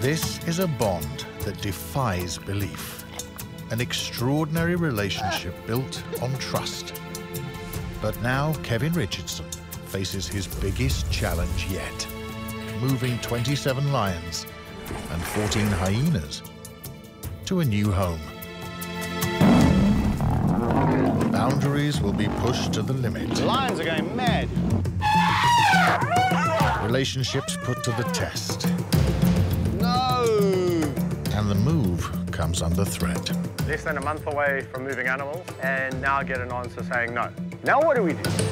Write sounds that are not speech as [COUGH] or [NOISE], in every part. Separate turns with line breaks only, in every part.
This is a bond that defies belief. An extraordinary relationship built on trust. But now Kevin Richardson faces his biggest challenge yet. Moving 27 lions and 14 hyenas to a new home. Boundaries will be pushed to the limit.
The lions are going mad.
Relationships put to the test.
No!
And the move comes under threat.
Less than a month away from moving animals, and now I get an answer saying no. Now what do we do?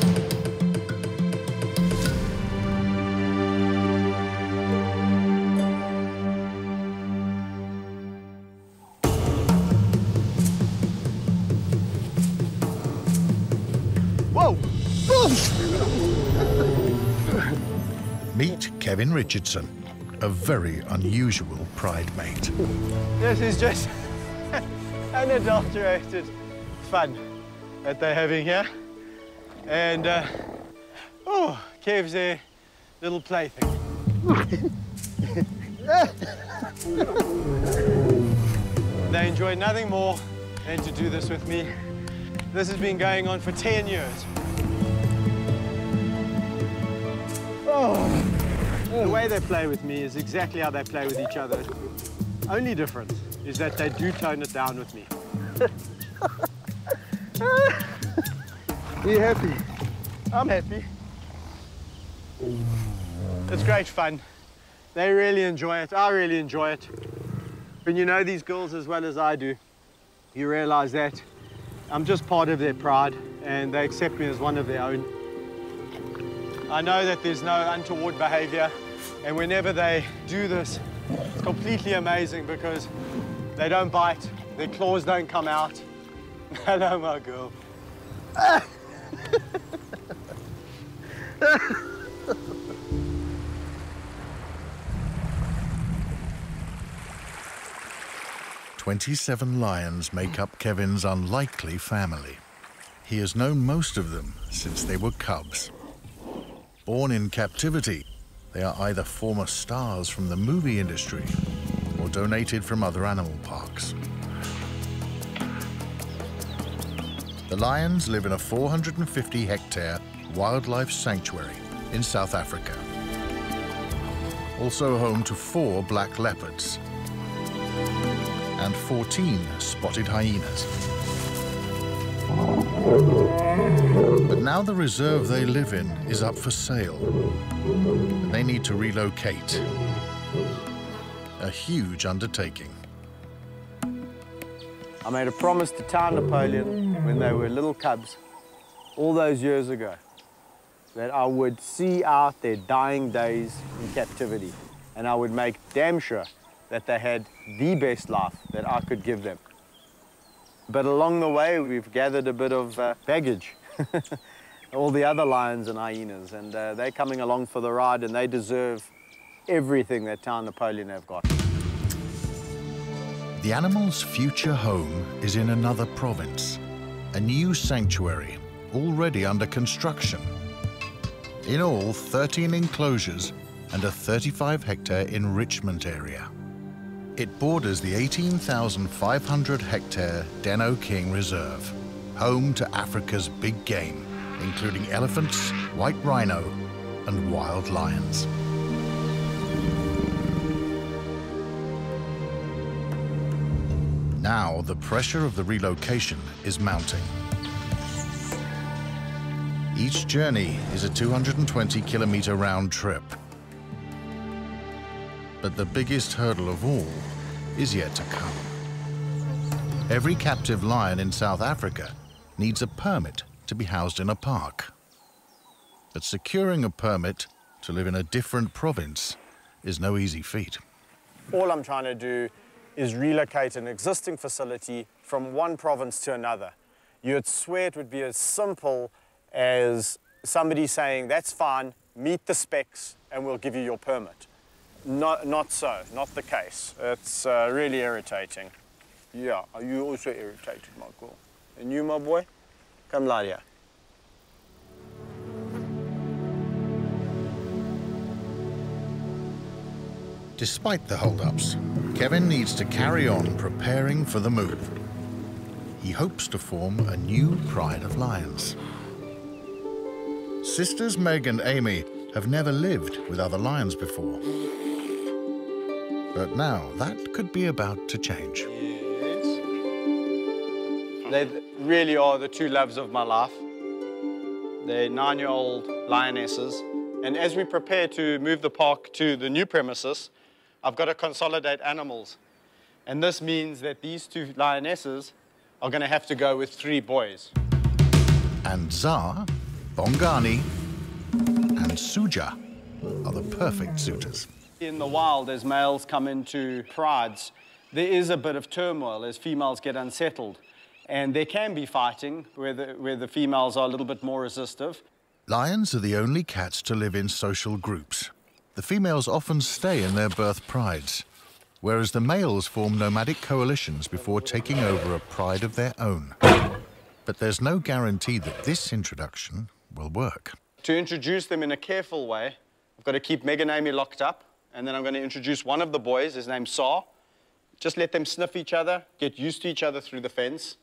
Kevin Richardson, a very unusual pride mate.
This is just [LAUGHS] unadulterated fun that they're having here. And, uh, oh, Kev's a little plaything. [LAUGHS] they enjoy nothing more than to do this with me. This has been going on for 10 years. Oh. The way they play with me is exactly how they play with each other. Only difference is that they do tone it down with me. Are you happy? I'm happy. It's great fun. They really enjoy it. I really enjoy it. When you know these girls as well as I do, you realize that I'm just part of their pride and they accept me as one of their own. I know that there's no untoward behavior and whenever they do this, it's completely amazing because they don't bite, their claws don't come out. [LAUGHS] Hello, my girl.
Twenty-seven lions make up Kevin's unlikely family. He has known most of them since they were cubs. Born in captivity, they are either former stars from the movie industry or donated from other animal parks. The lions live in a 450 hectare wildlife sanctuary in South Africa. Also home to four black leopards and 14 spotted hyenas. But now the reserve they live in is up for sale. And they need to relocate. A huge undertaking.
I made a promise to Tau and Napoleon when they were little cubs all those years ago that I would see out their dying days in captivity and I would make damn sure that they had the best life that I could give them. But along the way, we've gathered a bit of uh, baggage. [LAUGHS] All the other lions and hyenas, and uh, they're coming along for the ride, and they deserve everything that Tau and Napoleon have got.
The animal's future home is in another province, a new sanctuary already under construction. In all, 13 enclosures and a 35 hectare enrichment area. It borders the 18,500 hectare Dinokeng Reserve, home to Africa's big game, including elephants, white rhino, and wild lions. Now, the pressure of the relocation is mounting. Each journey is a 220 kilometer round trip. But the biggest hurdle of all is yet to come. Every captive lion in South Africa needs a permit to be housed in a park. But securing a permit to live in a different province is no easy feat.
All I'm trying to do is relocate an existing facility from one province to another. You'd swear it would be as simple as somebody saying, that's fine, meet the specs, and we'll give you your permit. Not, not so, not the case. It's uh, really irritating. Yeah, are you also irritated, Michael? And you, my boy? Come lie here.
Despite the holdups, Kevin needs to carry on preparing for the move. He hopes to form a new pride of lions. Sisters Meg and Amy have never lived with other lions before. But now that could be about to change.
They really are the two loves of my life. They're nine-year-old lionesses. And as we prepare to move the park to the new premises, I've got to consolidate animals. And this means that these two lionesses are going to have to go with three boys.
And Zar, Bongani, and Suja are the perfect suitors.
In the wild, as males come into prides, there is a bit of turmoil as females get unsettled. And there can be fighting where the, where the females are a little bit more resistive.
Lions are the only cats to live in social groups. The females often stay in their birth prides, whereas the males form nomadic coalitions before taking over a pride of their own. But there's no guarantee that this introduction will work.
To introduce them in a careful way, I've got to keep Meg and Amy locked up, and then I'm going to introduce one of the boys, his name's Zar. Just let them sniff each other, get used to each other through the fence.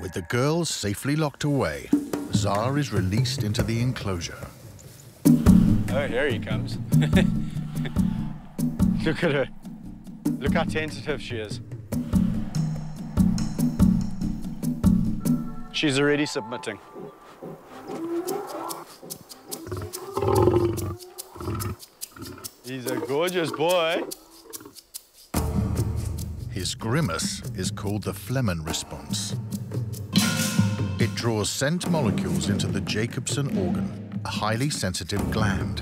With the girls safely locked away, Zar is released into the enclosure.
Oh, here he comes. [LAUGHS] Look at her. Look how tentative she is. She's already submitting. He's a gorgeous boy.
His grimace is called the Flehmen response. It draws scent molecules into the Jacobson organ, a highly sensitive gland.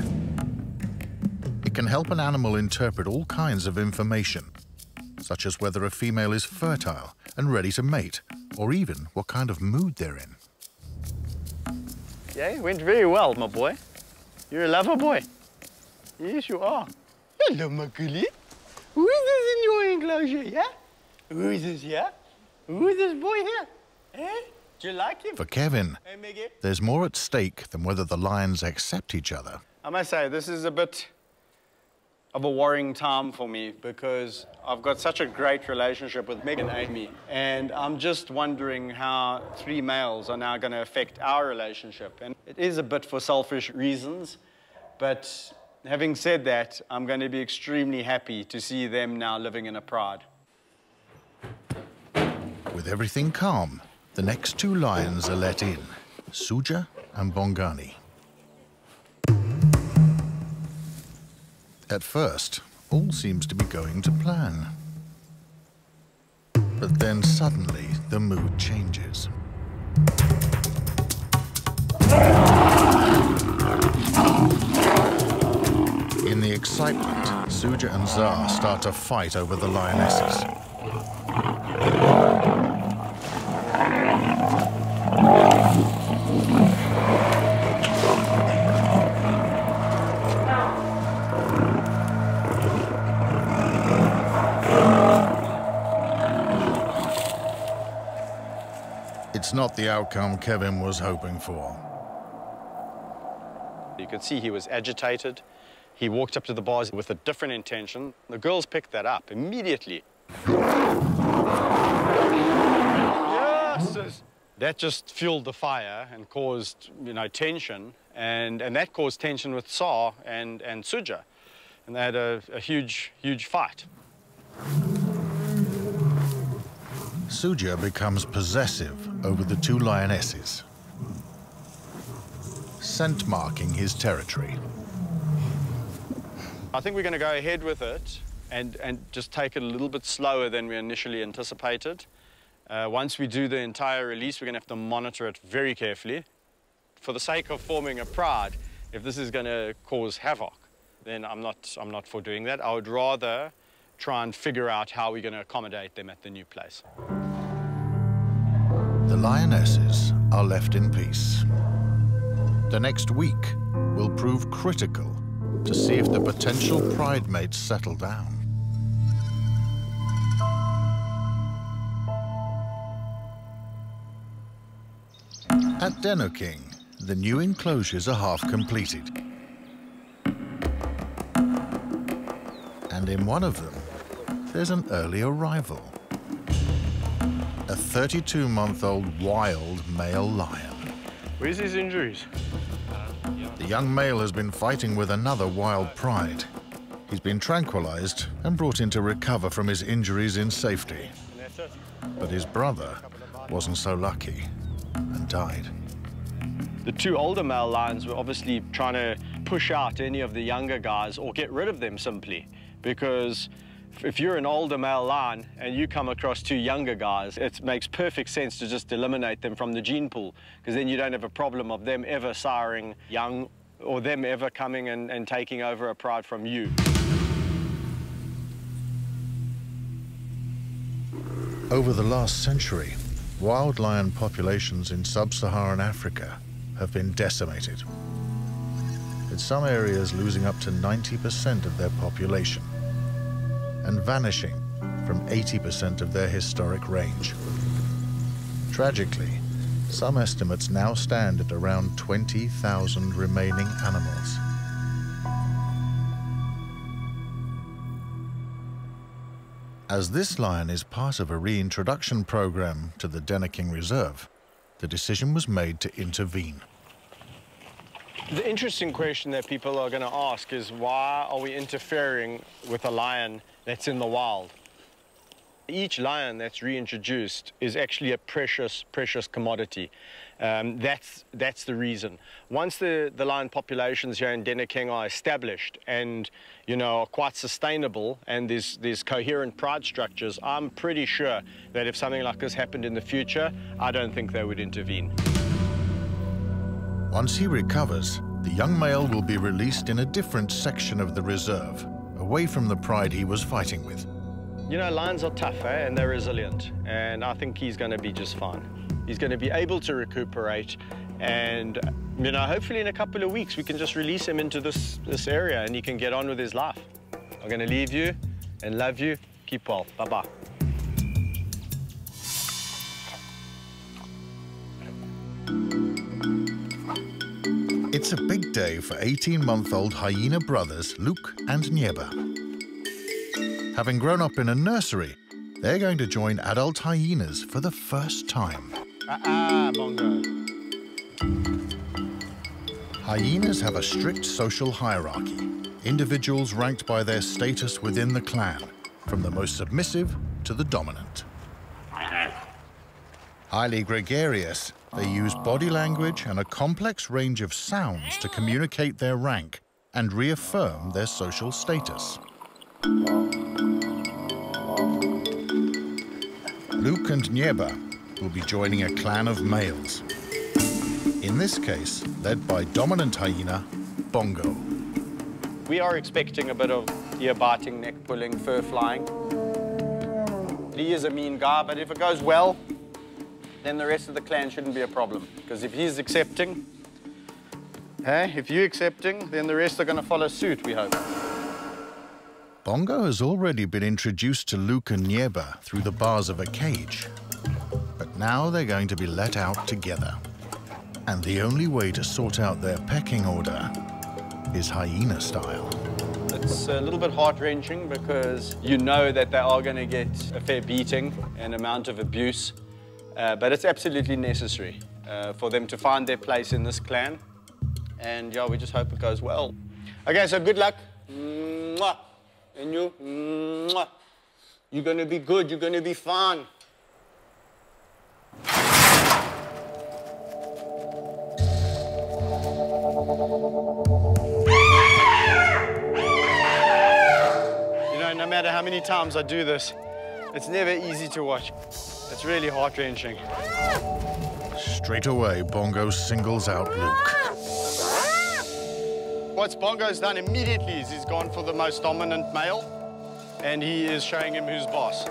It can help an animal interpret all kinds of information, such as whether a female is fertile and ready to mate, or even what kind of mood they're in.
Yeah, it went very well, my boy. You're a lover boy. Yes, you are. Hello, Makuli. Who is this in your enclosure, yeah? Who is this, yeah? Who is this boy here? Eh? Do you like him?
For Kevin,
Hey,
there's more at stake than whether the lions accept each other.
I must say, this is a bit of a worrying time for me because I've got such a great relationship with Meg and Amy. And I'm just wondering how three males are now going to affect our relationship. And it is a bit for selfish reasons. But having said that, I'm going to be extremely happy to see them now living in a pride.
With everything calm, the next two lions are let in, Suja and Bongani. At first, all seems to be going to plan. But then suddenly, the mood changes. In the excitement, Suja and Zar start to fight over the lionesses. Not the outcome Kevin was hoping for.
You could see he was agitated. He walked up to the bars with a different intention. The girls picked that up immediately. Yes! That just fueled the fire and caused, you know, tension. And, and that caused tension with Zar and, and Suja. And they had a, a huge, huge fight.
Suja becomes possessive over the two lionesses, scent marking his territory.
I think we're going to go ahead with it and, and just take it a little bit slower than we initially anticipated. Uh, once we do the entire release, we're going to have to monitor it very carefully. For the sake of forming a pride, if this is going to cause havoc, then I'm not, I'm not for doing that. I would rather try and figure out how we're going to accommodate them at the new place.
The lionesses are left in peace. The next week will prove critical to see if the potential pride mates settle down. At Dinokeng, the new enclosures are half completed. And in one of them, there's an early arrival. A 32-month-old wild male lion.
Where's his injuries?
The young male has been fighting with another wild pride. He's been tranquilized and brought in to recover from his injuries in safety.
And that's it.
But his brother wasn't so lucky and died.
The two older male lions were obviously trying to push out any of the younger guys or get rid of them simply because if you're an older male lion and you come across two younger guys, it makes perfect sense to just eliminate them from the gene pool because then you don't have a problem of them ever siring young or them ever coming and, and taking over a pride from you.
Over the last century, wild lion populations in sub-Saharan Africa have been decimated, with some areas losing up to 90% of their population and vanishing from 80% of their historic range. Tragically, some estimates now stand at around 20,000 remaining animals. As this lion is part of a reintroduction program to the Dinokeng Reserve, the decision was made to intervene.
The interesting question that people are going to ask is why are we interfering with a lion that's in the wild? Each lion that's reintroduced is actually a precious, precious commodity. Um, that's, that's the reason. Once the, the lion populations here in Dinokeng are established and, you know, are quite sustainable and there's, there's coherent pride structures, I'm pretty sure that if something like this happened in the future, I don't think they would intervene.
Once he recovers, the young male will be released in a different section of the reserve, away from the pride he was fighting with.
You know, lions are tough, eh? And they're resilient. And I think he's going to be just fine. He's going to be able to recuperate. And, you know, hopefully in a couple of weeks, we can just release him into this, this area and he can get on with his life. I'm going to leave you and love you. Keep well. Bye-bye.
It's a big day for 18-month-old hyena brothers Luke and Nieba. Having grown up in a nursery, they're going to join adult hyenas for the first time.
Ah, Bongo.
Hyenas have a strict social hierarchy, individuals ranked by their status within the clan, from the most submissive to the dominant. Highly gregarious, they use body language and a complex range of sounds to communicate their rank and reaffirm their social status. Luke and Nyeba will be joining a clan of males. In this case, led by dominant hyena, Bongo.
We are expecting a bit of ear biting, neck pulling, fur flying. He is a mean guy, but if it goes well, then the rest of the clan shouldn't be a problem. Because if he's accepting, hey, if you're accepting, then the rest are going to follow suit, we hope.
Bongo has already been introduced to Luke and Nyeba through the bars of a cage. But now they're going to be let out together. And the only way to sort out their pecking order is hyena style.
It's a little bit heart-wrenching because you know that they are going to get a fair beating and amount of abuse. Uh, but it's absolutely necessary uh, for them to find their place in this clan. And yeah, we just hope it goes well. Okay, so good luck. Mwah. And you, mwah. You're going to be good. You're going to be fine. You know, no matter how many times I do this, it's never easy to watch. It's really heart-wrenching.
Straight away, Bongo singles out Luke.
What Bongo's done immediately is he's gone for the most dominant male, and he is showing him who's boss.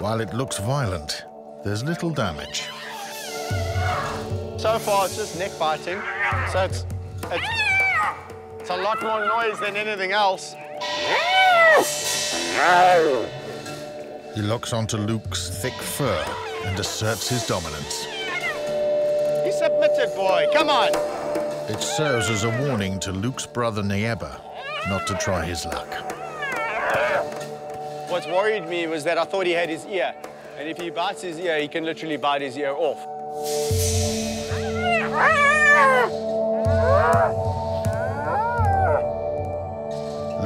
While it looks violent, there's little damage.
So far, it's just neck biting, so it's, it's, it's a lot more noise than anything else.
He locks onto Luke's thick fur and asserts his dominance.
He submitted. Boy. Come on.
It serves as a warning to Luke's brother Nieba not to try his luck.
What's worried me was that I thought he had his ear. And if he bites his ear, he can literally bite his ear off.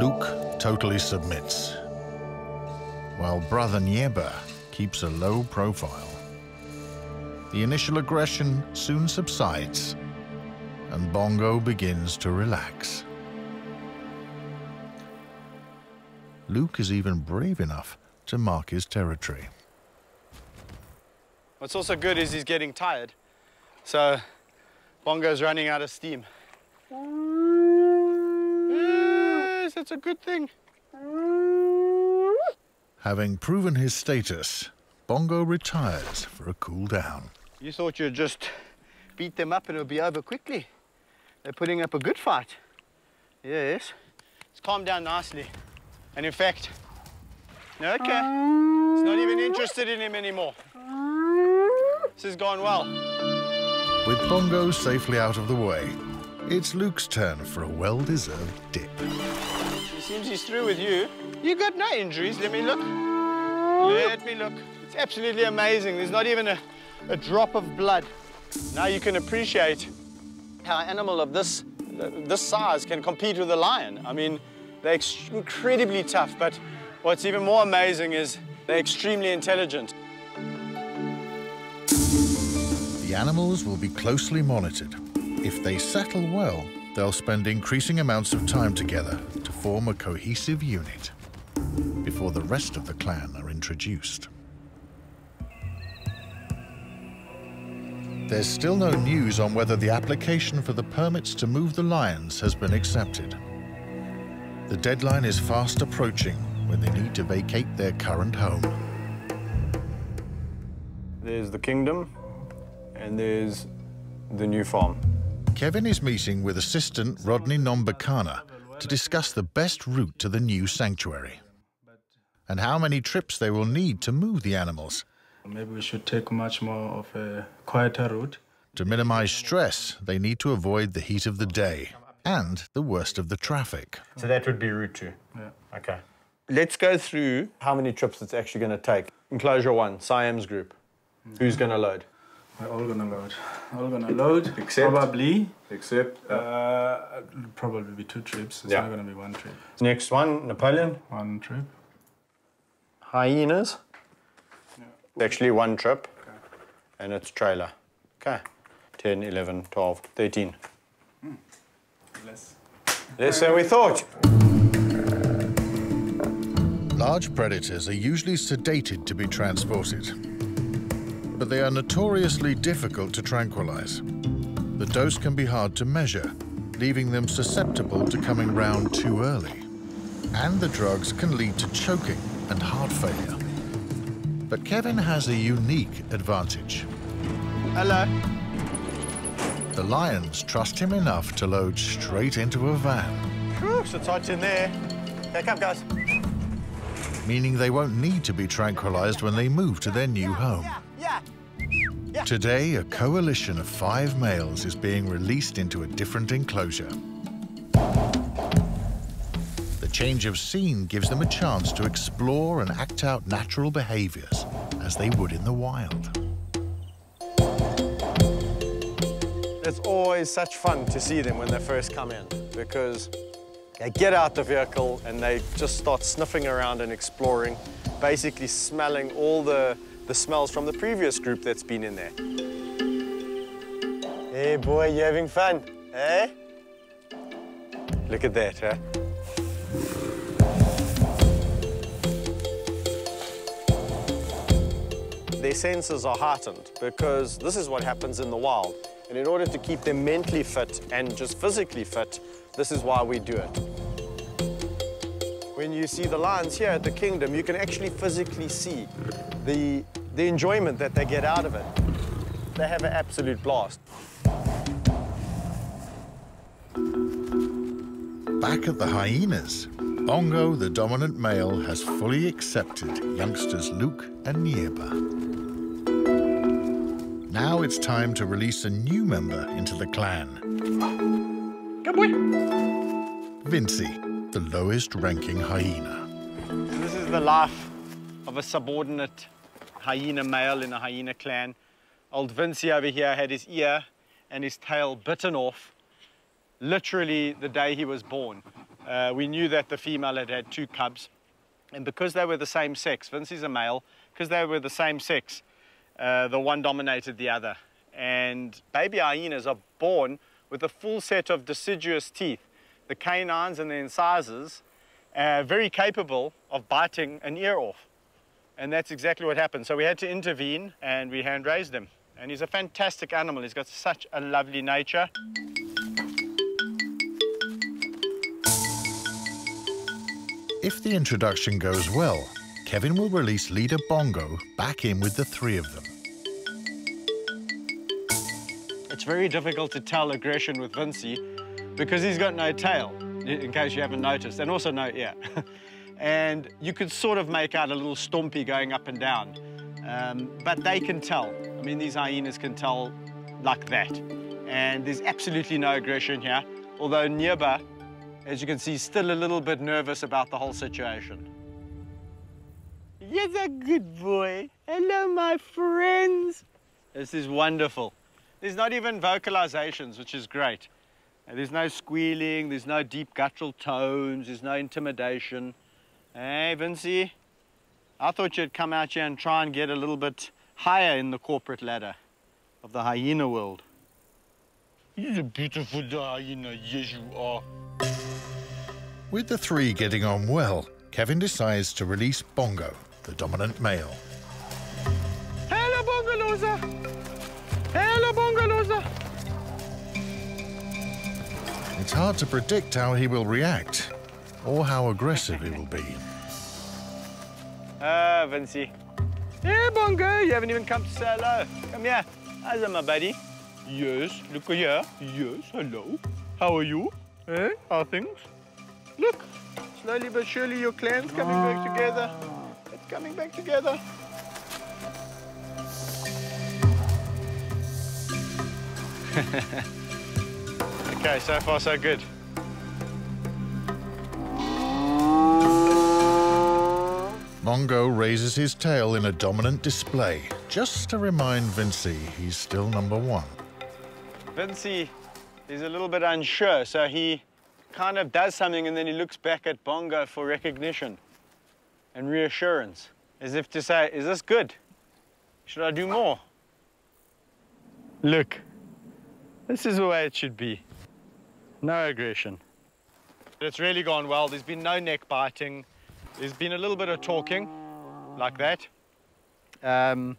Luke totally submits, while brother Nieba keeps a low profile. The initial aggression soon subsides, and Bongo begins to relax. Luke is even brave enough to mark his territory.
What's also good is he's getting tired. So Bongo's running out of steam. Yes, it's a good thing.
Having proven his status, Bongo retires for a cool down.
You thought you'd just beat them up and it'll be over quickly. They're putting up a good fight. Yes. It's calmed down nicely. And in fact, okay, he's not even interested in him anymore. This has gone well.
With Bongo safely out of the way, it's Luke's turn for a well-deserved dip.
Seems he's through with you. You got no injuries. Let me look. Let me look. It's absolutely amazing. There's not even a, a drop of blood. Now you can appreciate how an animal of this, this size can compete with a lion. I mean, they're incredibly tough, but what's even more amazing is they're extremely intelligent.
The animals will be closely monitored. If they settle well, they'll spend increasing amounts of time together to form a cohesive unit before the rest of the clan are introduced. There's still no news on whether the application for the permits to move the lions has been accepted. The deadline is fast approaching when they need to vacate their current home.
There's the kingdom, and there's the new farm.
Kevin is meeting with assistant Rodney Nombakana to discuss the best route to the new sanctuary and how many trips they will need to move the animals.
Maybe we should take much more of a quieter route.
To minimize stress, they need to avoid the heat of the day and the worst of the traffic.
So that would be route two?
Yeah.
Okay. Let's go through how many trips it's actually going to take. Enclosure one, Siam's group. Who's going to load?
We're all gonna load. All gonna load.
Except-
probably.
Except.
Uh, it'll probably be two trips. It's
Yeah.
not gonna be one trip.
Next one, Napoleon.
One trip.
Hyenas. Actually, one trip. And it's trailer. Okay. 10, 11, 12, 13.
Less.
Less than we thought.
Large predators are usually sedated to be transported, but they are notoriously difficult to tranquilize. The dose can be hard to measure, leaving them susceptible to coming round too early. And the drugs can lead to choking and heart failure. But Kevin has a unique advantage.
Hello.
The lions trust him enough to load straight into a van,
Whew, so tight in there. Okay, come, guys.
meaning they won't need to be tranquilized when they move to their new home.
Yeah.
Today, a coalition of five males is being released into a different enclosure. The change of scene gives them a chance to explore and act out natural behaviors as they would in the wild.
It's always such fun to see them when they first come in because they get out the vehicle and they just start sniffing around and exploring, basically smelling all the, the smells from the previous group that's been in there. Hey boy, you having fun, eh? Look at that, huh? Their senses are heightened because this is what happens in the wild. And in order to keep them mentally fit and just physically fit, this is why we do it. When you see the lions here at the kingdom, you can actually physically see the, the enjoyment that they get out of it. They have an absolute blast.
Back at the hyenas, Bongo, the dominant male, has fully accepted youngsters Luke and Nieba. Now it's time to release a new member into the clan.
Good boy.
Vincy, the lowest ranking hyena.
This is the life of a subordinate hyena male in a hyena clan. Old Vincy over here had his ear and his tail bitten off literally the day he was born. Uh, we knew that the female had had two cubs and because they were the same sex, Vincey's a male, because they were the same sex, uh, the one dominated the other. And baby hyenas are born with a full set of deciduous teeth, the canines and the incisors, uh, very capable of biting an ear off. And that's exactly what happened. So we had to intervene and we hand raised him. And he's a fantastic animal. He's got such a lovely nature.
If the introduction goes well, Kevin will release leader Bongo back in with the three of them.
It's very difficult to tell aggression with Vincy because he's got no tail, in case you haven't noticed, and also no ear. [LAUGHS] and you could sort of make out a little stompy going up and down. Um, but they can tell. I mean, these hyenas can tell like that. And there's absolutely no aggression here, although Nyeba, as you can see, is still a little bit nervous about the whole situation. You're a good boy. Hello, my friends. This is wonderful. There's not even vocalizations, which is great. And there's no squealing, there's no deep guttural tones, there's no intimidation. Hey, Vincy, I thought you'd come out here and try and get a little bit higher in the corporate ladder of the hyena world. You're a beautiful hyena, yes you are.
With the three getting on well, Kevin decides to release Bongo, the dominant male. It's hard to predict how he will react or how aggressive he will be.
Ah, Vincy. Hey, Bongo, you haven't even come to say hello. Come here. How's it, my buddy? Yes, look here. Yes, hello. How are you? Eh? How are things? Look, slowly but surely your clan's coming back together. It's coming back together. [LAUGHS] okay, so far so good.
Bongo raises his tail in a dominant display, just to remind Vincy he's still number one.
Vincy is a little bit unsure, so he kind of does something and then he looks back at Bongo for recognition and reassurance, as if to say, is this good? Should I do more? Look, this is the way it should be. No aggression. It's really gone well. There's been no neck biting. There's been a little bit of talking, like that. Um,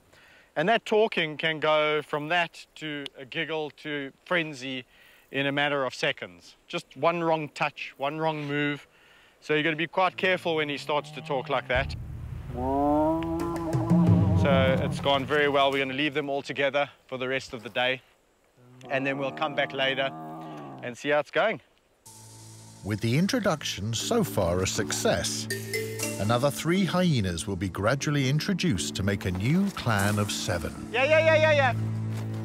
and that talking can go from that to a giggle to frenzy in a matter of seconds. Just one wrong touch, one wrong move. So you're going to be quite careful when he starts to talk like that. So it's gone very well. We're going to leave them all together for the rest of the day. And then we'll come back later and see how it's going.
With the introduction so far a success, another three hyenas will be gradually introduced to make a new clan of seven.
Yeah, yeah, yeah, yeah, yeah.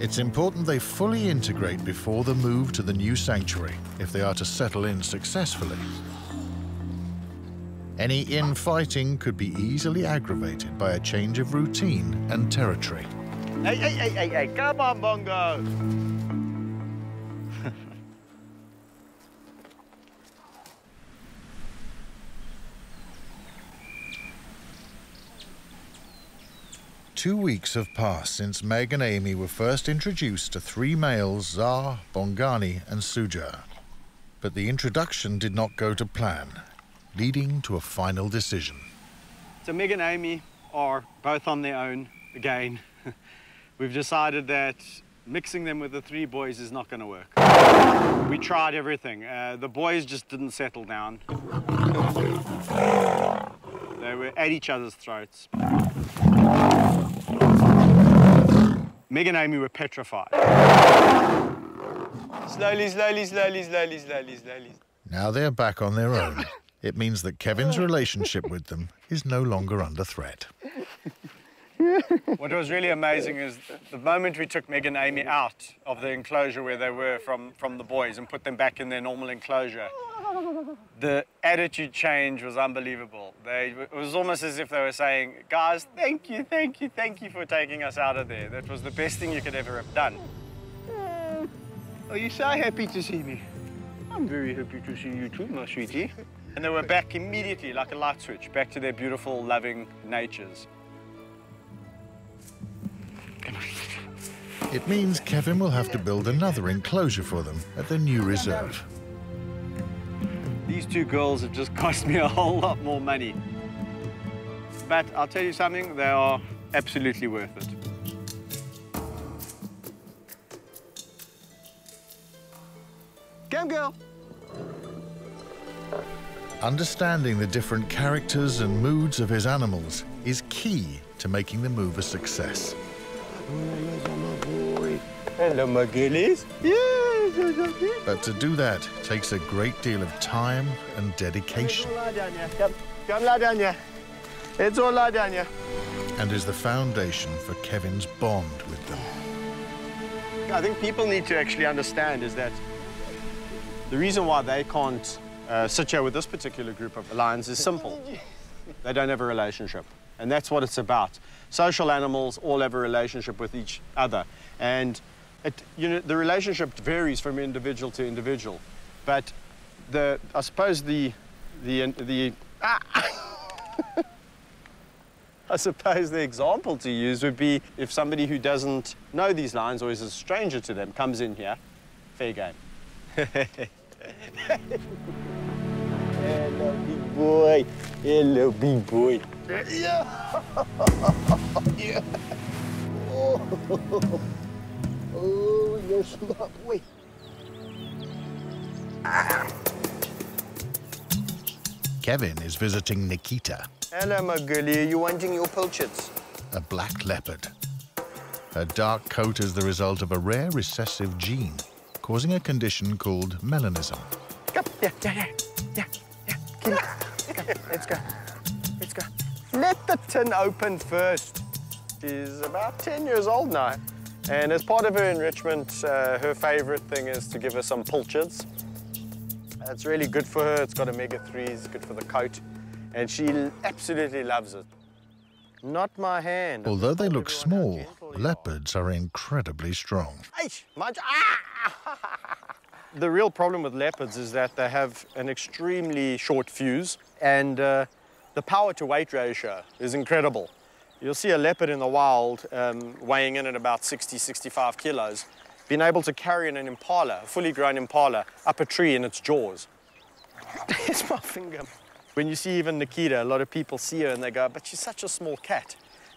It's important they fully integrate before the move to the new sanctuary if they are to settle in successfully. Any infighting could be easily aggravated by a change of routine and territory.
Hey, hey, hey, hey, hey, come on, Bongo.
Two weeks have passed since Meg and Amy were first introduced to three males, Zar, Bongani, and Suja. But the introduction did not go to plan, leading to a final decision.
So Meg and Amy are both on their own again. [LAUGHS] We've decided that mixing them with the three boys is not going to work. We tried everything. Uh, the boys just didn't settle down. They were at each other's throats. Meg and Amy were petrified. Slowly, slowly, slowly, slowly, slowly, slowly.
Now they're back on their own. It means that Kevin's relationship with them is no longer under threat.
what was really amazing is the moment we took Meg and Amy out of the enclosure where they were from, from the boys and put them back in their normal enclosure, the attitude change was unbelievable. They, it was almost as if they were saying, guys, thank you, thank you, thank you for taking us out of there. That was the best thing you could ever have done. Uh, are you so happy to see me? I'm very happy to see you too, my sweetie. And they were back immediately, like a light switch, back to their beautiful, loving natures.
It means Kevin will have to build another enclosure for them at the new reserve.
These two girls have just [LAUGHS] cost me a whole lot more money. But I'll tell you something, they are absolutely worth it. Come, girl.
Understanding the different characters and moods of his animals is key to making the move a success.
Hello, my girlies. Yes,
But to do that takes a great deal of time and dedication.
It's all here.
and is the foundation for Kevin's bond with them.
I think people need to actually understand is that the reason why they can't uh, sit here with this particular group of lions is simple. They don't have a relationship. And that's what it's about. Social animals all have a relationship with each other. And it, you know, the relationship varies from individual to individual. But the, I suppose the, the, the, ah! [LAUGHS] I suppose the example to use would be if somebody who doesn't know these lions or is a stranger to them comes in here, fair game. Hello, big boy. Hello, big boy. Yeah. [LAUGHS] yeah. Oh. [LAUGHS] oh, you're smart [LAUGHS] boy.
Kevin is visiting Nikita,
Hello, my girlie. Are you wanting your pilchards?
a black leopard. Her dark coat is the result of a rare recessive gene, causing a condition called melanism.
Come. Yeah, yeah, yeah. Yeah, yeah. Come. Come. Let's go. Let's go. Let the tin open first. She's about 10 years old now. And as part of her enrichment, uh, her favorite thing is to give her some pilchards. It's really good for her. It's got omega-3s, good for the coat. And she absolutely loves it. Not my hand.
Although they look small,
gentle you are.
leopards are incredibly strong.
Ah! [LAUGHS] the real problem with leopards is that they have an extremely short fuse and uh, the power to weight ratio is incredible. You'll see a leopard in the wild um, weighing in at about 60, 65 kilos, being able to carry an impala, a fully grown impala, up a tree in its jaws. [LAUGHS] There's my finger. When you see even Nikita, a lot of people see her and they go, but she's such a small cat.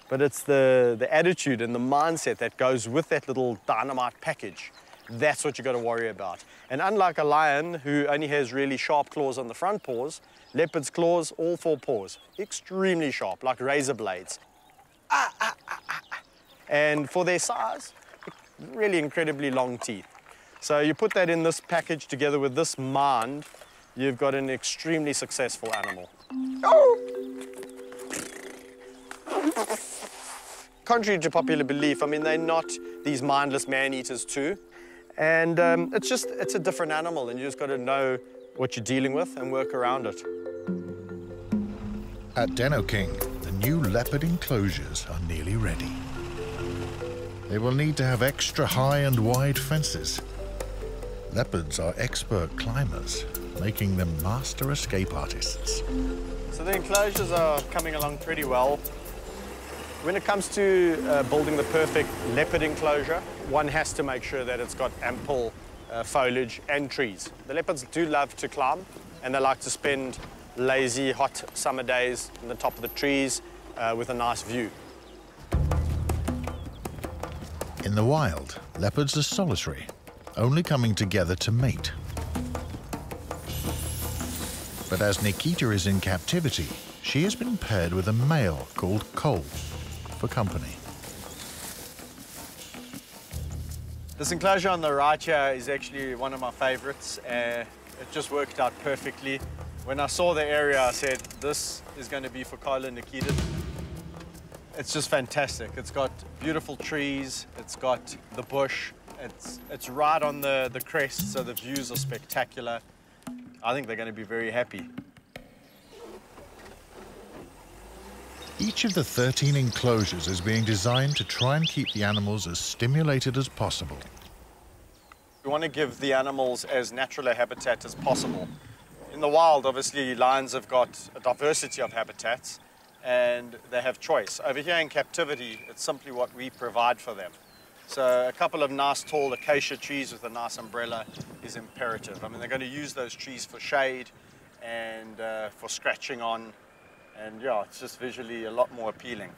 But it's the, the attitude and the mindset that goes with that little dynamite package. That's what you got to worry about. And unlike a lion who only has really sharp claws on the front paws, leopard's claws, all four paws, extremely sharp, like razor blades. And for their size, really incredibly long teeth. So you put that in this package together with this mind, you've got an extremely successful animal. Contrary to popular belief, I mean, they're not these mindless man-eaters too. And um, it's just, it's a different animal and you just got to know what you're dealing with and work around it.
At Dinokeng, new leopard enclosures are nearly ready. They will need to have extra high and wide fences. Leopards are expert climbers, making them master escape artists.
So the enclosures are coming along pretty well. When it comes to uh, building the perfect leopard enclosure, one has to make sure that it's got ample uh, foliage and trees. The leopards do love to climb and they like to spend lazy, hot summer days in the top of the trees uh, with a nice view.
In the wild, leopards are solitary, only coming together to mate. But as Nikita is in captivity, she has been paired with a male called Cole for company.
This enclosure on the right here is actually one of my favorites. Uh, it just worked out perfectly. When I saw the area, I said, this is going to be for Kyla and Nikita. It's just fantastic. It's got beautiful trees, it's got the bush, it's, it's right on the, the crest, so the views are spectacular. I think they're going to be very happy.
Each of the 13 enclosures is being designed to try and keep the animals as stimulated as possible.
We want to give the animals as natural a habitat as possible. In the wild, obviously, lions have got a diversity of habitats and they have choice. Over here in captivity, it's simply what we provide for them. So a couple of nice tall acacia trees with a nice umbrella is imperative. I mean, they're going to use those trees for shade and uh, for scratching on. And yeah, it's just visually a lot more appealing.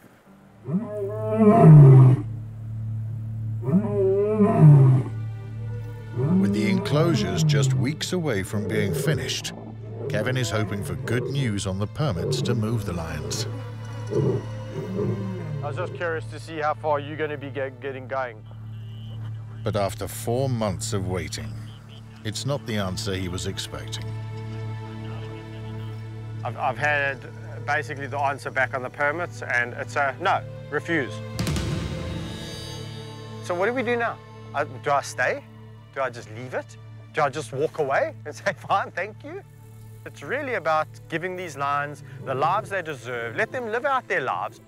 With the enclosures just weeks away from being finished, Kevin is hoping for good news on the permits to move the lions.
I was just curious to see how far you're going to be get, getting going.
But after four months of waiting, it's not the answer he was expecting.
I've, I've had basically the answer back on the permits, and it's a no, refuse. So what do we do now? I, do I stay? Do I just leave it? Do I just walk away and [LAUGHS] say, fine, thank you? It's really about giving these lions the lives they deserve. Let them live out their lives.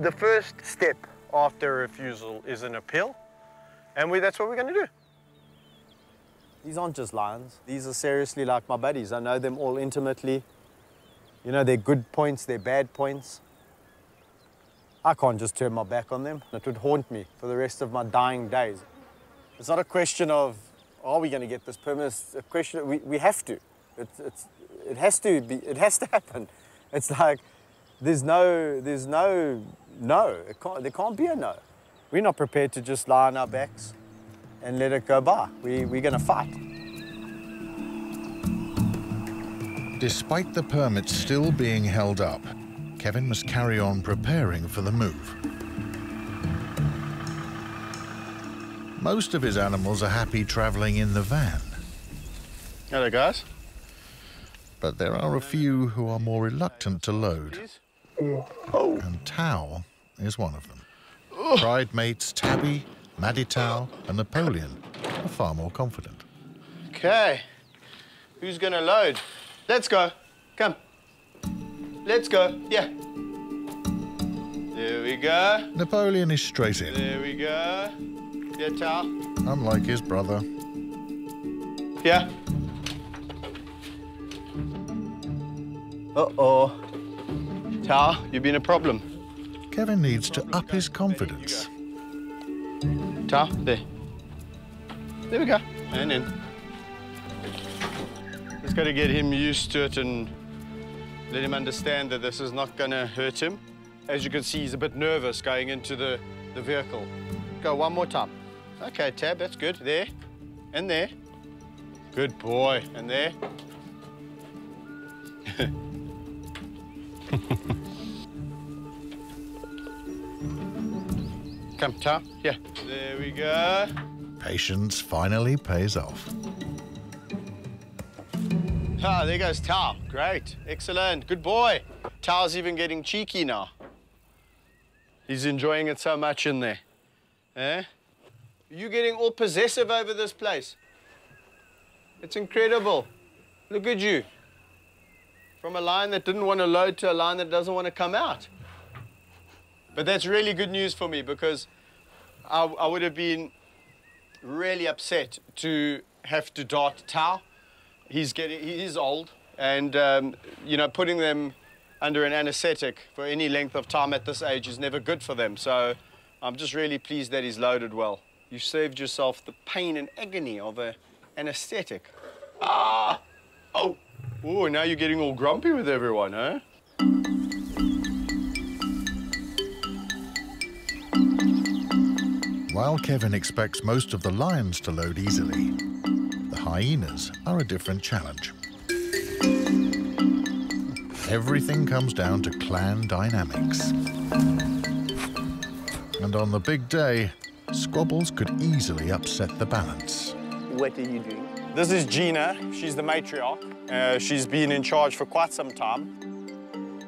The first step after a refusal is an appeal, and we, that's what we're going to do.
These aren't just lions. These are seriously like my buddies. I know them all intimately. You know, their good points, their bad points. I can't just turn my back on them. It would haunt me for the rest of my dying days. It's not a question of, are we going to get this permit? It's a question, we, we have to. It's, it's, it has to be, it has to [LAUGHS] happen. It's like, there's no, there's no no. It can't, there can't be a no. We're not prepared to just lie on our backs and let it go by. We, we're going to fight.
Despite the permits still being held up, Kevin must carry on preparing for the move. Most of his animals are happy traveling in the van,
Hello, guys.
but there are a few who are more reluctant to load, oh. and Tau is one of them. Pride mates Tabby, Maddie Tau, and Napoleon are far more confident.
Okay. Who's going to load? Let's go. Come. Let's go. Yeah. There we go.
Napoleon is straight in,
There we go. Yeah, Tau.
unlike his brother.
Yeah. Uh-oh. Tau, you've been a problem.
Kevin needs to up his confidence.
Tau, there. There we go. And in. Just got to get him used to it and let him understand that this is not going to hurt him. As you can see, he's a bit nervous going into the, the vehicle. Go one more time. Okay, Tab, that's good. There. And there. Good boy. And there. [LAUGHS] Come, Tab. Yeah. There we go.
Patience finally pays off.
Ah, there goes Tau. Great. Excellent. Good boy. Tau's even getting cheeky now. He's enjoying it so much in there. Eh? You getting all possessive over this place. It's incredible. Look at you. From a lion that didn't want to load to a lion that doesn't want to come out. But that's really good news for me because I, I would have been really upset to have to dart Tau he's getting he is old and um, you know putting them under an anesthetic for any length of time at this age is never good for them so i'm just really pleased that he's loaded well you saved yourself the pain and agony of a anesthetic ah oh oh now you're getting all grumpy with everyone huh
While Kevin expects most of the lions to load easily, the hyenas are a different challenge. Everything comes down to clan dynamics. And on the big day, squabbles could easily upset the balance.
What are you doing? This is Gina. She's the matriarch. Uh, she's been in charge for quite some time.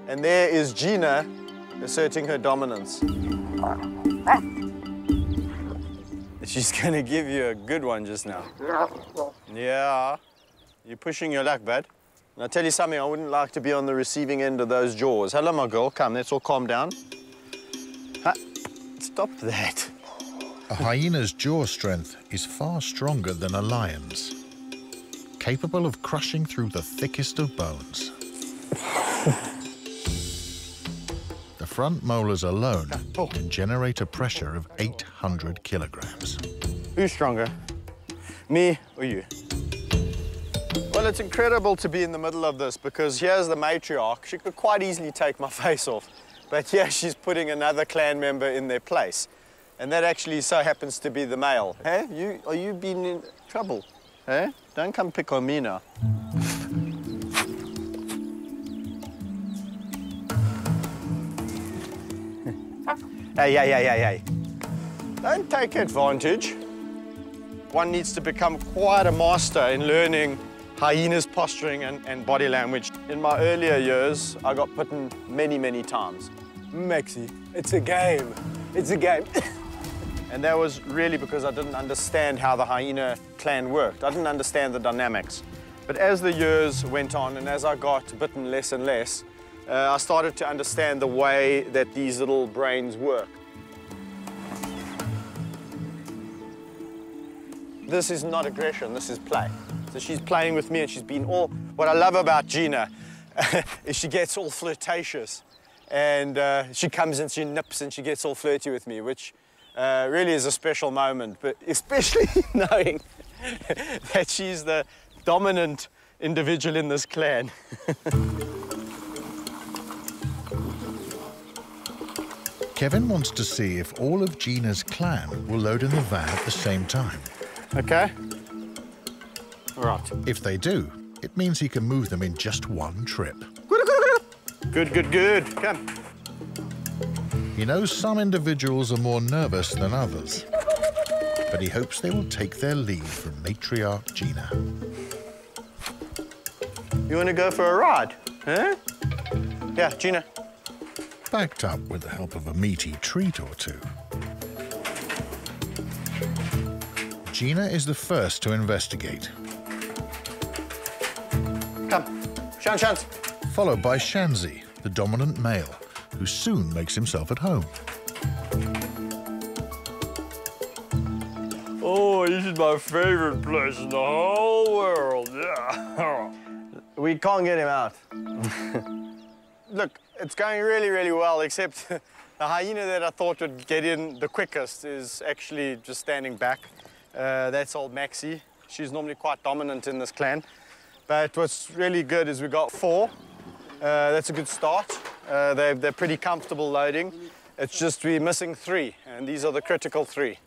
And there is Gina, asserting her dominance. She's [LAUGHS] gonna give you a good one just now. Yeah. You're pushing your luck, bud. And I'll tell you something, I wouldn't like to be on the receiving end of those jaws. Hello, my girl. Come, let's all calm down. Ha. Stop that.
A hyena's jaw strength is far stronger than a lion's, capable of crushing through the thickest of bones. [LAUGHS] the front molars alone can generate a pressure of 800 kilograms.
Who's stronger? Me or you? Well, it's incredible to be in the middle of this because here's the matriarch. She could quite easily take my [LAUGHS] face off. But yeah, she's putting another clan member in their place. And that actually so happens to be the male. Hey, you, are you been in trouble? Hey? Don't come pick on me now. [LAUGHS] hey, hey, hey, hey, hey. Don't take advantage. One needs to become quite a master in learning hyenas posturing and, and body language. In my earlier years, I got bitten many, many times. Maxie, it's a game. It's a game. [LAUGHS] and that was really because I didn't understand how the hyena clan worked. I didn't understand the dynamics. But as the years went on and as I got bitten less and less, uh, I started to understand the way that these little brains work. This is not aggression, this is play. So she's playing with me and she's been all, what I love about Gina [LAUGHS] is she gets all flirtatious and uh, she comes and she nips and she gets all flirty with me, which uh, really is a special moment, but especially [LAUGHS] knowing that she's the dominant individual in this clan. [LAUGHS]
Kevin wants to see if all of Gina's clan will load in the van at the same time.
Okay? All right.
If they do, it means he can move them in just one trip.
Good, good, good. Come.
He knows some individuals are more nervous than others, but he hopes they will take their lead from matriarch Gina.
You want to go for a ride? Huh? Yeah, Gina.
Backed up with the help of a meaty treat or two. Gina is the first to investigate.
Come. Shan Shans.
Followed by Shanzi, the dominant male, who soon makes himself at home.
Oh, this is my favorite place in the whole world. Yeah. [LAUGHS]
We can't get him out. [LAUGHS] Look, it's going really, really well, except [LAUGHS] the hyena that I thought would get in the quickest is actually just standing back. Uh, that's old Maxie. She's normally quite dominant in this clan. But what's really good is we got four. Uh, that's a good start. Uh, they're, they're pretty comfortable loading. It's just we're missing three, and these are the critical three.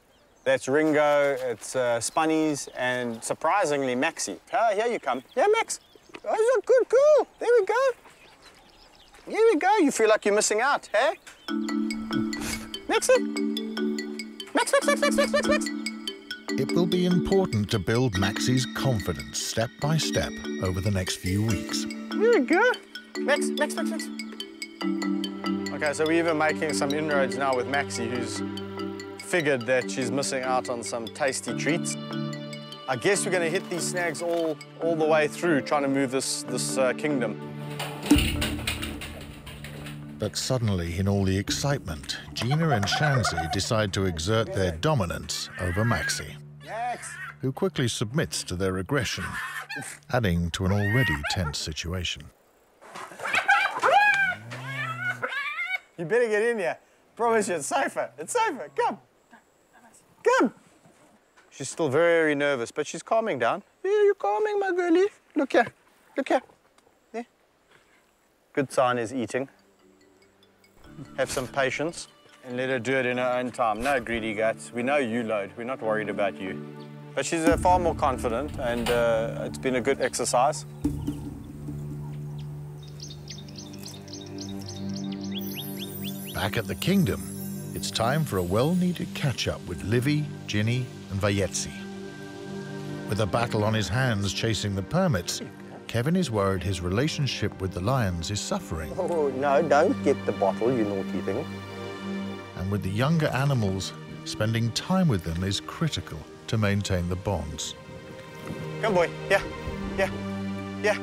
That's Ringo, it's uh, Spunnies, and surprisingly Maxie. Ah, here you come. Yeah, Max. Oh, good girl. There we go. Here we go. You feel like you're missing out, hey? Maxie. Max, Max, Max, Max, Max, Max, Max.
It will be important to build Maxie's confidence step by step over the next few weeks.
Here we go. Max, Max, Max, Max. Okay, so we're even making some inroads now with Maxie, who's figured that she's missing out on some tasty treats. I guess we're going to hit these snags all, all the way through, trying to move this, this uh, kingdom.
But suddenly, in all the excitement, Gina and Shanzi decide to exert their dominance over Maxie,
Max!
who quickly submits to their aggression, adding to an already tense situation.
You better get in here. Promise you, it's safer. It's safer. Come. Come. She's still very nervous, but she's calming down. Yeah, you're calming, my girlie. Look here. Look here. Yeah. Good sign is eating. Have some patience and let her do it in her own time. No greedy guts. We know you load. We're not worried about you. But she's uh, far more confident, and uh, it's been a good exercise.
Back at the kingdom, it's time for a well-needed catch-up with Livy, Ginny, and Vayetzi. With a battle on his hands chasing the permits, Kevin is worried his relationship with the lions is suffering.
Oh, no, don't get the bottle, you naughty thing.
And with the younger animals, spending time with them is critical to maintain the bonds.
Come, boy. Yeah, yeah, yeah.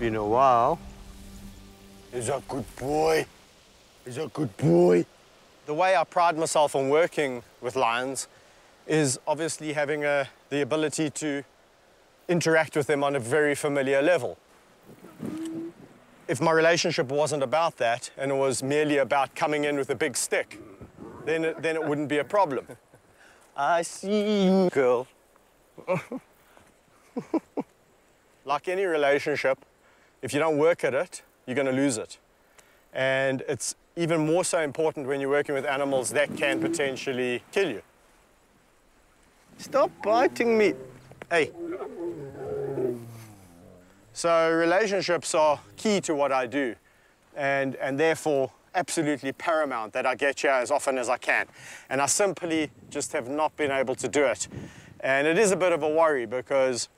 Been a while. He's a good boy. He's a good boy. The way I pride myself on working with lions is obviously having a, the ability to interact with them on a very familiar level. If my relationship wasn't about that and it was merely about coming in with a big stick, then it, then it wouldn't be a problem. I see you, girl. [LAUGHS] like any relationship, if you don't work at it, you're going to lose it. And it's even more so important when you're working with animals that can potentially kill you. Stop biting me. Hey. So relationships are key to what I do and, and therefore absolutely paramount that I get here as often as I can. And I simply just have not been able to do it. And it is a bit of a worry because,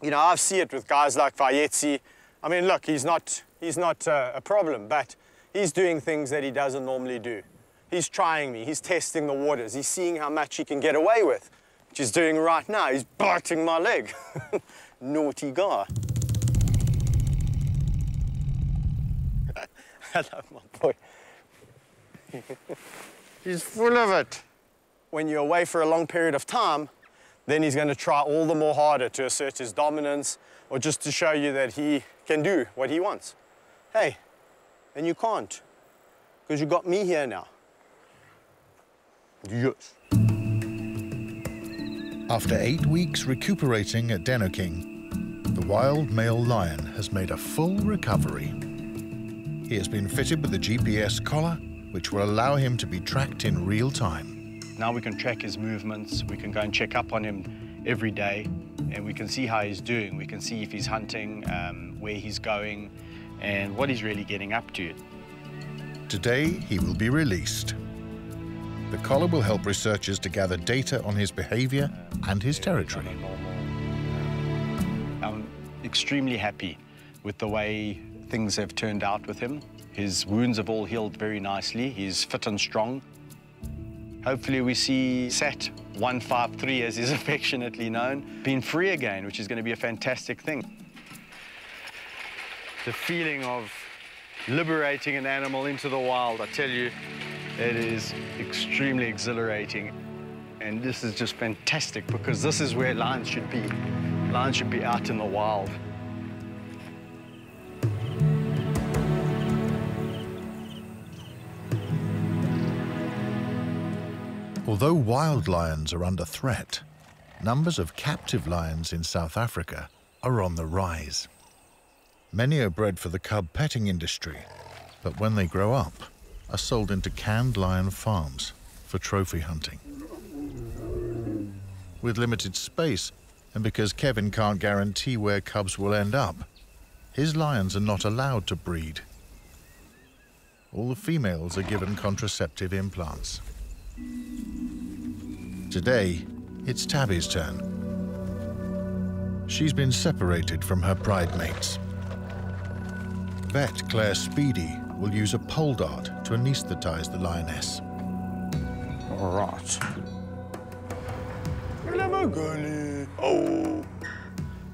you know, I see it with guys like Vayetzi. I mean, look, he's not, he's not uh, a problem, but he's doing things that he doesn't normally do. He's trying me, he's testing the waters, he's seeing how much he can get away with, which he's doing right now. He's biting my leg. [LAUGHS] Naughty guy. [LAUGHS] I love my boy. he's full of it. When you're away for a long period of time, then he's going to try all the more harder to assert his dominance or just to show you that he can do what he wants. Hey, and you can't because you got me here now. Yes.
After eight weeks recuperating at Dinokeng, the wild male lion has made a full recovery. He has been fitted with a GPS collar, which will allow him to be tracked in real time.
Now we can track his movements, we can go and check up on him every day, and we can see how he's doing. We can see if he's hunting, um, where he's going, and what he's really getting up to.
Today, he will be released. The collar will help researchers to gather data on his behavior and his territory.
I'm extremely happy with the way things have turned out with him. His wounds have all healed very nicely. He's fit and strong. Hopefully we see Sat 153, as he's [LAUGHS] affectionately known, being free again, which is going to be a fantastic thing. The feeling of liberating an animal into the wild, I tell you, it is extremely exhilarating. And this is just fantastic because this is where lions should be. Lions should be out in the wild.
Although wild lions are under threat, numbers of captive lions in South Africa are on the rise. Many are bred for the cub petting industry, but when they grow up, are sold into canned lion farms for trophy hunting. With limited space, and because Kevin can't guarantee where cubs will end up, his lions are not allowed to breed. All the females are given contraceptive implants. Today, it's Tabby's turn. She's been separated from her pride mates. Vet Claire Speedy will use a pole dart to anesthetize the lioness.
All right. Hello, my girlie. Oh.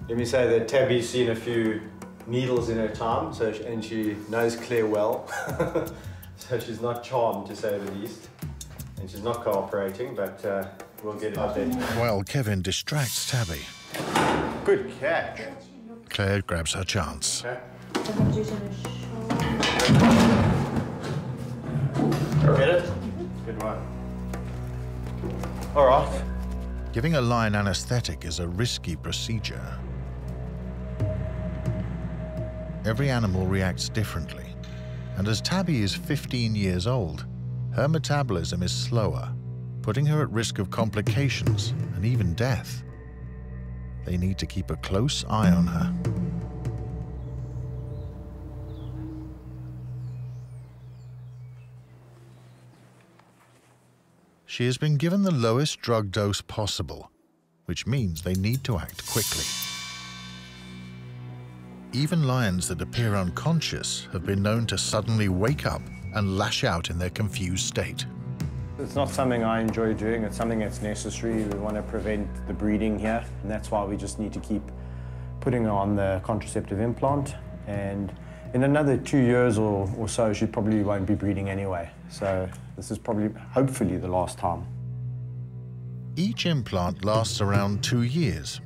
Let me say that Tabby's seen a few needles in her time, so she, and she knows Claire well. [LAUGHS] so she's not charmed, to say the least. And she's not cooperating, but uh, we'll get it there.
While Kevin distracts Tabby,
Good catch.
Claire grabs her chance.
Okay. Get it? Good one. All right.
Giving a lion anesthetic is a risky procedure. Every animal reacts differently, and as Tabby is 15 years old, her metabolism is slower, putting her at risk of complications and even death. They need to keep a close eye on her. She has been given the lowest drug dose possible, which means they need to act quickly. Even lions that appear unconscious have been known to suddenly wake up and lash out in their confused state.
It's not something I enjoy doing. It's something that's necessary. We want to prevent the breeding here, and that's why we just need to keep putting on the contraceptive implant. And in another two years or, or so, she probably won't be breeding anyway. So this is probably, hopefully, the last time.
Each implant lasts around two years,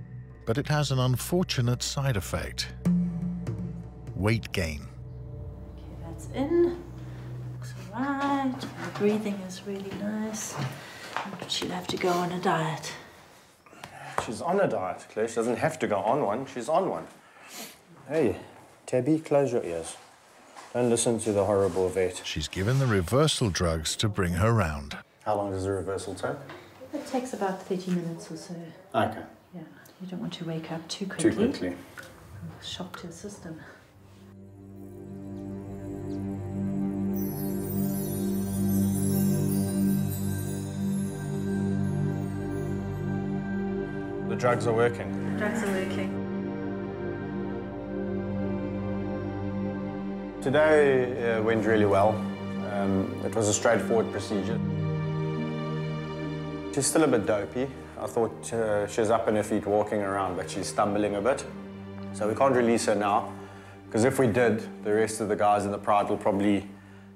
but it has an unfortunate side effect weight gain.
Okay, that's in. Looks alright. The breathing is really nice. But she'll have to go on a diet.
She's on a diet, Claire. She doesn't have to go on one. She's on one. Hey, Tabby, close your ears. Don't listen to the horrible vet.
She's given the reversal drugs to bring her round.
How long does the reversal take?
It takes about 30 minutes or so.
Okay.
Yeah, you don't want to wake up too quickly.
Too quickly.
Shock to the system.
Drugs are working.
Drugs are working.
Today uh, went really well. Um, it was a straightforward procedure. She's still a bit dopey. I thought uh, she's up on her feet walking around, but she's stumbling a bit. So we can't release her now, because if we did, the rest of the guys in the pride will probably,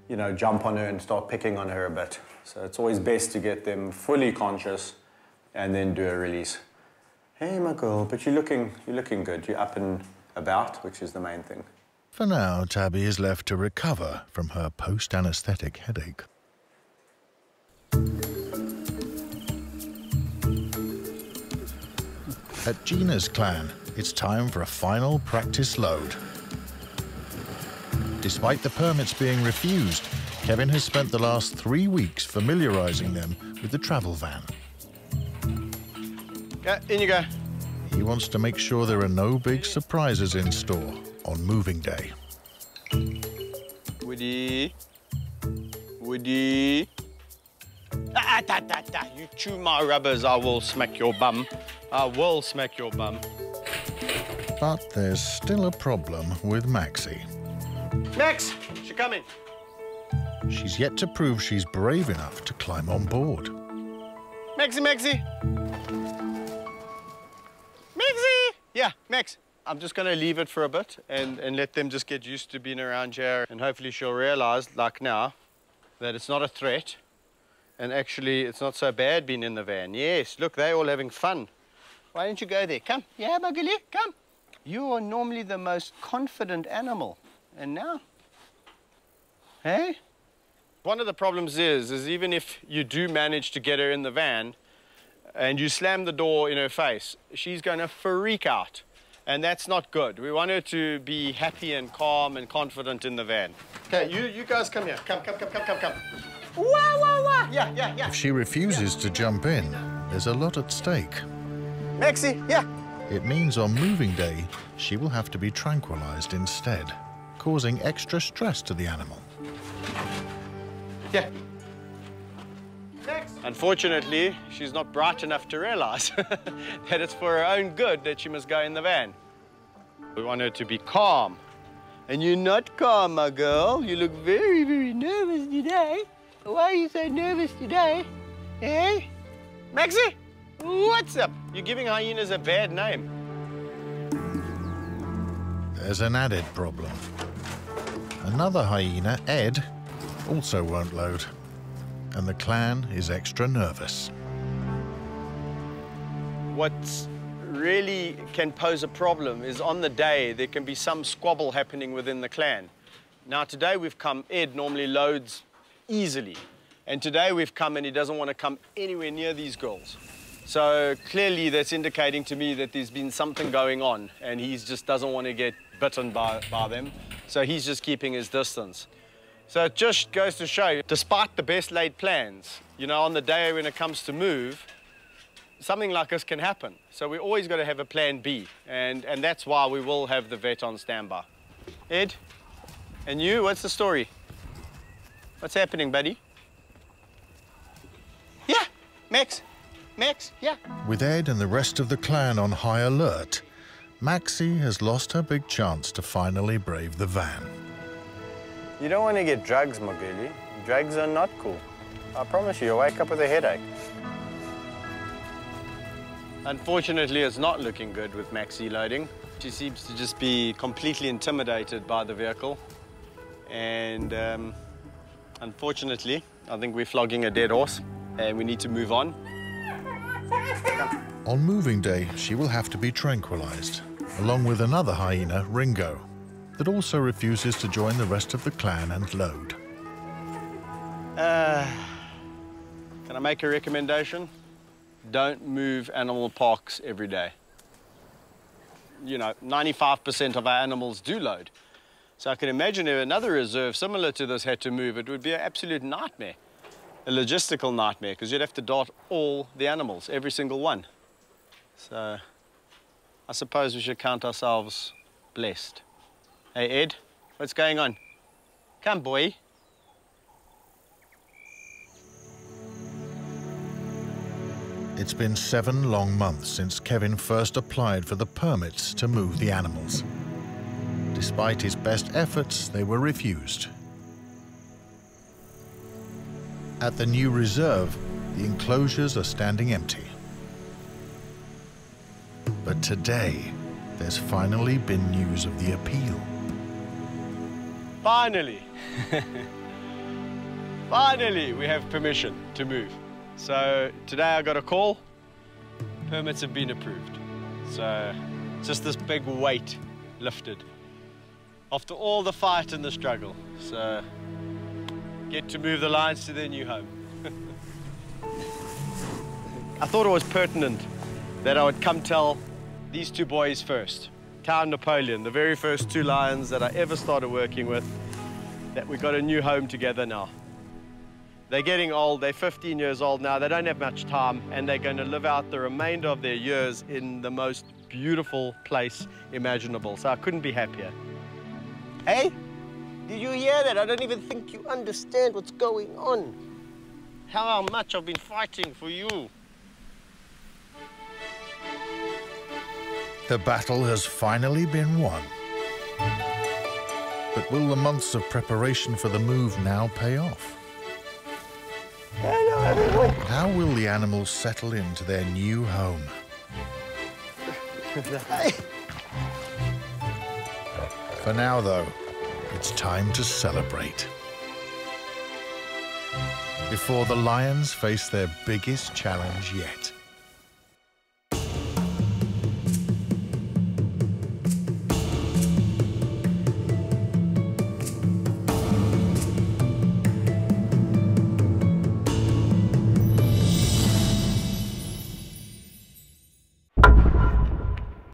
you know, jump on her and start picking on her a bit. So it's always best to get them fully conscious and then do a release. Hey, my girl, but you're looking, you're looking good. You're up and about, which is the main thing.
For now, Tabby is left to recover from her post anesthetic headache. At Gina's clan, it's time for a final practice load. Despite the permits being refused, Kevin has spent the last three weeks familiarising them with the travel van.
Yeah, in you go.
He wants to make sure there are no big surprises in store on moving day.
Woody. Woody. Ah, da, da, da. You chew my rubbers, I will smack your bum. I will smack your bum.
But there's still a problem with Maxie.
Max, she coming.
She's yet to prove she's brave enough to climb on board.
Maxie, Maxie. Yeah, Max. I'm just going to leave it for a bit and, and let them just get used to being around here. And hopefully she'll realize, like now, that it's not a threat. And actually, it's not so bad being in the van. Yes, look, they're all having fun. Why don't you go there? Come. Yeah, Bugally, come. You are normally the most confident animal. And now? Hey? One of the problems is, is even if you do manage to get her in the van and you slam the door in her face, she's going to freak out. And that's not good. We want her to be happy and calm and confident in the van. Okay, you, you guys come here. Come, come, come, come, come, come. Wah, wah, wah. Yeah, yeah, yeah.
If she refuses to jump in, there's a lot at stake.
Maxie, yeah.
It means on moving day, she will have to be tranquilized instead, causing extra stress to the animal.
Yeah. Unfortunately, she's not bright enough to realize [LAUGHS] that it's for her own good that she must go in the van. We want her to be calm. And you're not calm, my girl. You look very, very nervous today. Why are you so nervous today? Eh? Maxie? What's up? You're giving hyenas a bad name.
There's an added problem. Another hyena, Ed, also won't load. And the clan is extra nervous.
What really can pose a problem is on the day there can be some squabble happening within the clan. Now today we've come, Ed normally loads easily. And today we've come and he doesn't want to come anywhere near these girls. So clearly that's indicating to me that there's been something going on and he just doesn't want to get bitten by, by them. So he's just keeping his distance. So it just goes to show, despite the best laid plans, you know, on the day when it comes to move, something like this can happen. So we always got to have a plan B, and, and that's why we will have the vet on standby. Ed, and you, what's the story? What's happening, buddy? Yeah, Max, Max, yeah.
With Ed and the rest of the clan on high alert, Maxie has lost her big chance to finally brave the van.
You don't want to get drugs, Maguli. Drugs are not cool. I promise you, you'll wake up with a headache. Unfortunately, it's not looking good with Maxie loading. She seems to just be completely intimidated by the vehicle. And um, unfortunately, I think we're flogging a dead horse and we need to move on.
On moving day, she will have to be tranquilized, along with another hyena, Ringo, that also refuses to join the rest of the clan and load.
Uh, can I make a recommendation? Don't move animal parks every day. You know, 95% of our animals do load. So I can imagine if another reserve similar to this had to move, it would be an absolute nightmare. A logistical nightmare, because you'd have to dart all the animals, every single one. So I suppose we should count ourselves blessed. Hey, Ed, what's going on? Come, boy.
It's been seven long months since Kevin first applied for the permits to move the animals. Despite his best efforts, they were refused. At the new reserve, the enclosures are standing empty. But today, there's finally been news of the appeal.
Finally! [LAUGHS] Finally, we have permission to move. So today I got a call. Permits have been approved. So just this big weight lifted. After all the fight and the struggle. So get to move the lions to their new home. [LAUGHS] I thought it was pertinent that I would come tell these two boys first. Tau Napoleon, the very first two lions that I ever started working with, that we got a new home together now. They're getting old, they're 15 years old now, they don't have much time, and they're going to live out the remainder of their years in the most beautiful place imaginable. So I couldn't be happier. Hey, did you hear that? I don't even think you understand what's going on. How much I've been fighting for you.
The battle has finally been won. But will the months of preparation for the move now pay off?
Hello, everyone.
How will the animals settle into their new home? For now, though, it's time to celebrate. Before the Lions face their biggest challenge yet.